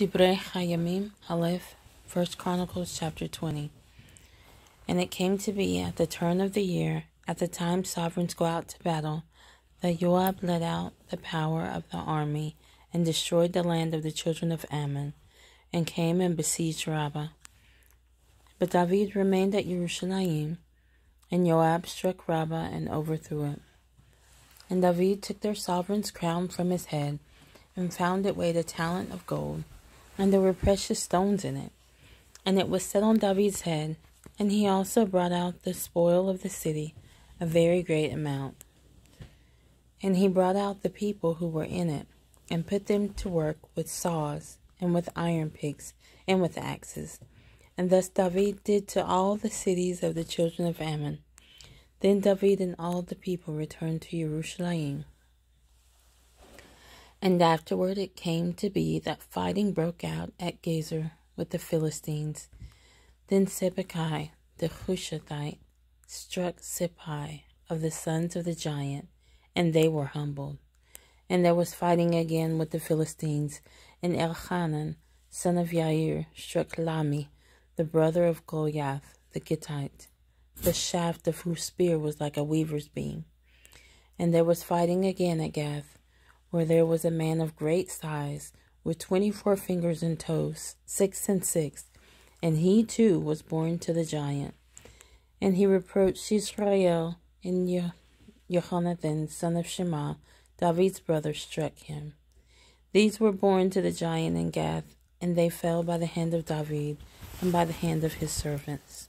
Divrei Hayamim Aleph, First Chronicles chapter 20. And it came to be at the turn of the year, at the time sovereigns go out to battle, that Joab led out the power of the army and destroyed the land of the children of Ammon, and came and besieged Rabbah. But David remained at Jerusalem, and Joab struck Rabbah and overthrew it. And David took their sovereign's crown from his head, and found it weighed a talent of gold and there were precious stones in it. And it was set on David's head, and he also brought out the spoil of the city, a very great amount. And he brought out the people who were in it, and put them to work with saws, and with iron picks, and with axes. And thus David did to all the cities of the children of Ammon. Then David and all the people returned to Jerusalem. And afterward it came to be that fighting broke out at Gezer with the Philistines. Then Sibbecai the Hushathite struck Sippai of the sons of the giant, and they were humbled. And there was fighting again with the Philistines, and Elchanan, son of Yair, struck Lahmi, the brother of Goliath the Gittite, the shaft of whose spear was like a weaver's beam. And there was fighting again at Gath, where there was a man of great size, with twenty four fingers and toes, six and six, and he too was born to the giant. And he reproached Israel, and Jehonathan, son of Shema, David's brother, struck him. These were born to the giant in Gath, and they fell by the hand of David and by the hand of his servants.